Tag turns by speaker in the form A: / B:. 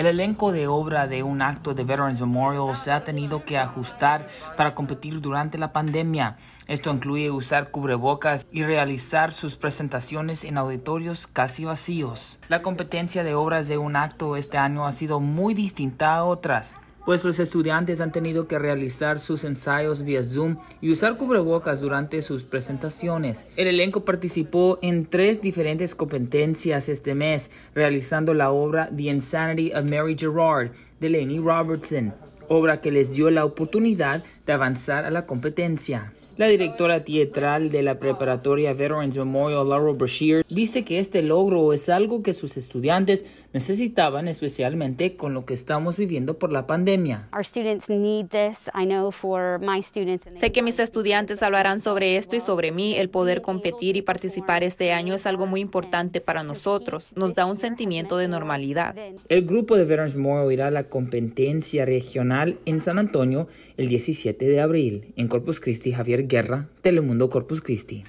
A: El elenco de obra de un acto de Veterans Memorial se ha tenido que ajustar para competir durante la pandemia. Esto incluye usar cubrebocas y realizar sus presentaciones en auditorios casi vacíos. La competencia de obras de un acto este año ha sido muy distinta a otras pues los estudiantes han tenido que realizar sus ensayos vía Zoom y usar cubrebocas durante sus presentaciones. El elenco participó en tres diferentes competencias este mes, realizando la obra The Insanity of Mary Gerard de Lenny Robertson, obra que les dio la oportunidad de avanzar a la competencia. La directora teatral de la preparatoria Veterans Memorial, Laurel Brashear, dice que este logro es algo que sus estudiantes necesitaban, especialmente con lo que estamos viviendo por la pandemia.
B: Sé que mis estudiantes hablarán sobre esto y sobre mí. El poder competir y participar este año es algo muy importante para nosotros. Nos da un sentimiento de normalidad.
A: El grupo de Veterans Memorial irá a la competencia regional en San Antonio el 17 de abril. En Corpus Christi, Javier Guerra, Telemundo Corpus Christi.